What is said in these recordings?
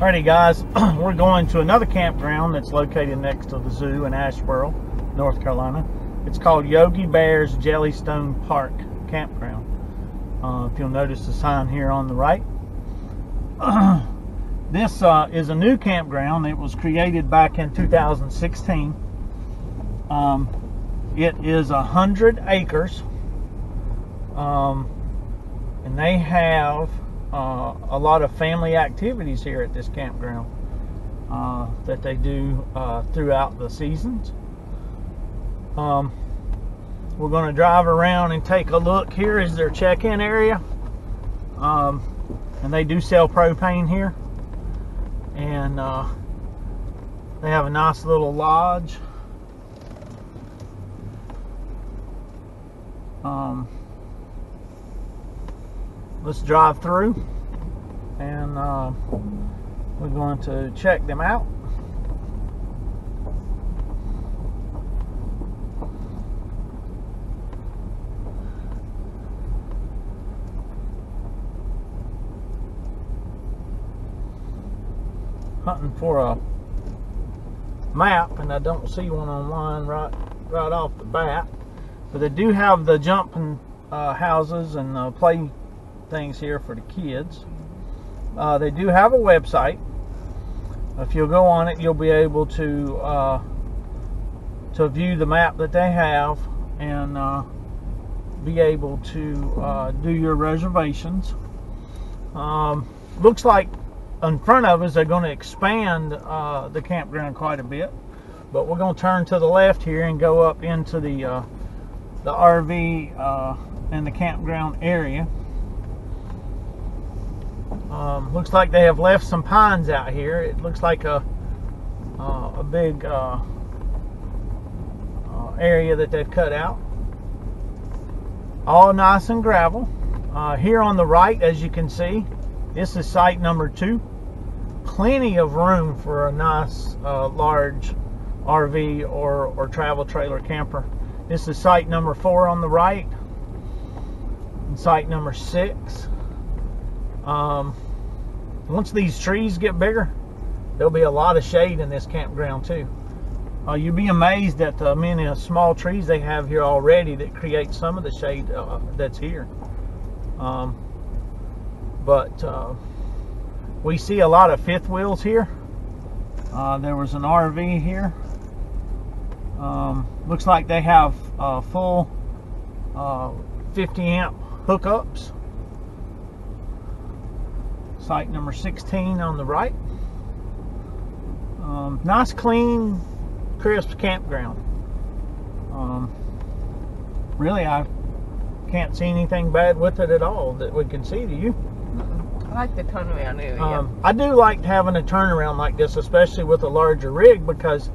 Alrighty guys, we're going to another campground that's located next to the zoo in Asheboro, North Carolina. It's called Yogi Bear's Jellystone Park Campground. Uh, if you'll notice the sign here on the right. this uh, is a new campground. It was created back in 2016. Um, it is a hundred acres. Um, and they have uh, a lot of family activities here at this campground uh, that they do uh, throughout the seasons. Um, we're going to drive around and take a look. Here is their check-in area, um, and they do sell propane here. And uh, they have a nice little lodge. Um, let's drive through and uh, we're going to check them out. Hunting for a map and I don't see one online right right off the bat but they do have the jumping uh, houses and uh, play things here for the kids. Uh, they do have a website. If you'll go on it, you'll be able to uh, to view the map that they have and uh, be able to uh, do your reservations. Um, looks like in front of us they're going to expand uh, the campground quite a bit, but we're going to turn to the left here and go up into the uh, the RV and the campground area. Um, looks like they have left some pines out here. It looks like a uh, a big uh, uh, area that they've cut out. All nice and gravel. Uh, here on the right, as you can see, this is site number two. Plenty of room for a nice uh, large RV or, or travel trailer camper. This is site number four on the right. And site number six. Um, once these trees get bigger, there'll be a lot of shade in this campground too. Uh, you'd be amazed at the many small trees they have here already that create some of the shade uh, that's here. Um, but uh, we see a lot of fifth wheels here. Uh, there was an RV here. Um, looks like they have uh, full uh, 50 amp hookups site number 16 on the right. Um, nice, clean, crisp campground. Um, really, I can't see anything bad with it at all that we can see to you. I like the turnaround area. Um, I do like having a turnaround like this, especially with a larger rig, because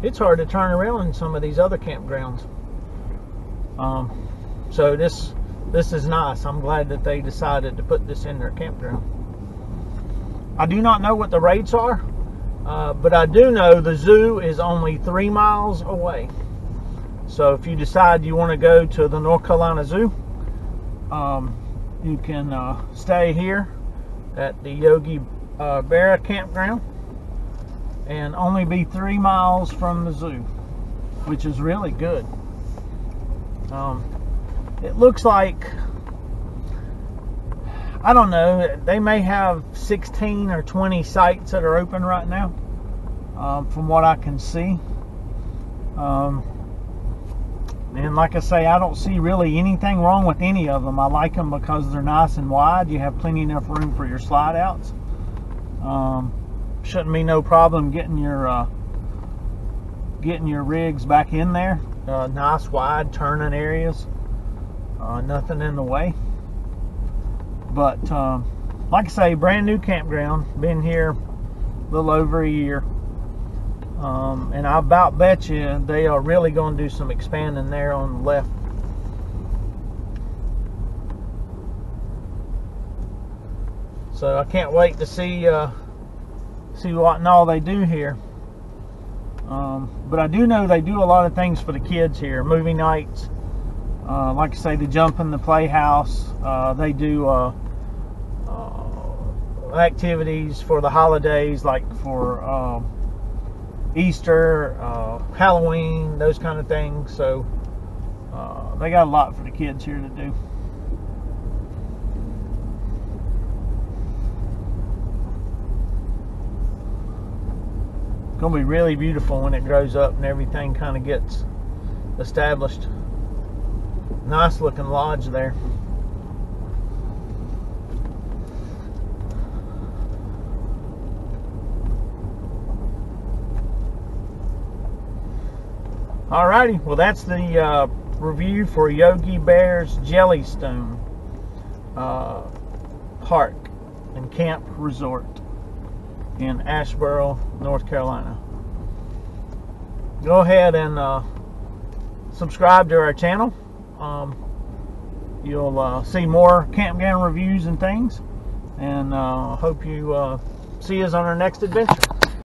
it's hard to turn around in some of these other campgrounds. Um, so this this is nice. I'm glad that they decided to put this in their campground. I do not know what the rates are, uh, but I do know the zoo is only three miles away. So if you decide you want to go to the North Carolina Zoo, um, you can uh, stay here at the Yogi uh, Bear Campground and only be three miles from the zoo, which is really good. Um, it looks like I don't know. They may have 16 or 20 sites that are open right now, um, from what I can see. Um, and like I say, I don't see really anything wrong with any of them. I like them because they're nice and wide. You have plenty enough room for your slide outs. Um, shouldn't be no problem getting your uh, getting your rigs back in there. Uh, nice wide turning areas. Uh, nothing in the way. But um, like I say, brand new campground. Been here a little over a year. Um, and I about bet you they are really going to do some expanding there on the left. So I can't wait to see uh, see what and all they do here. Um, but I do know they do a lot of things for the kids here. Movie nights, uh, like I say, the jump in the playhouse. Uh, they do uh, activities for the holidays, like for um, Easter, uh, Halloween, those kind of things. So uh, they got a lot for the kids here to do. It's gonna be really beautiful when it grows up and everything kind of gets established. Nice looking lodge there. Alrighty, well that's the uh, review for Yogi Bear's Jellystone uh, Park and Camp Resort in Asheboro, North Carolina. Go ahead and uh, subscribe to our channel. Um, you'll uh, see more campground reviews and things. And uh, hope you uh, see us on our next adventure.